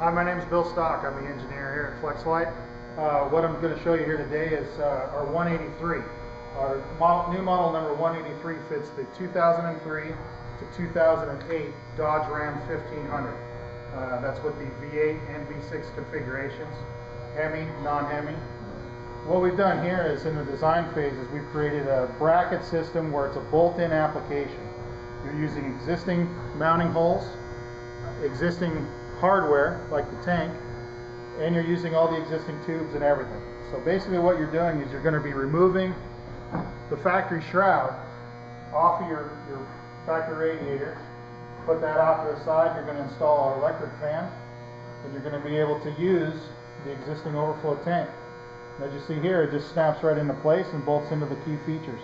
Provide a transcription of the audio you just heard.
Hi, my name is Bill Stock. I'm the engineer here at Flex-a-lite. Uh, what I'm going to show you here today is uh, our 183. Our model, new model number 183 fits the 2003 to 2008 Dodge Ram 1500. Uh, that's with the V8 and V6 configurations, Hemi, non-Hemi. What we've done here is in the design phases, we've created a bracket system where it's a bolt-in application. You're using existing mounting holes, existing hardware like the tank, and you're using all the existing tubes and everything. So basically what you're doing is you're going to be removing the factory shroud off of your, your factory radiator, put that off to the side, you're going to install our electric fan, and you're going to be able to use the existing overflow tank. As you see here, it just snaps right into place and bolts into the key features.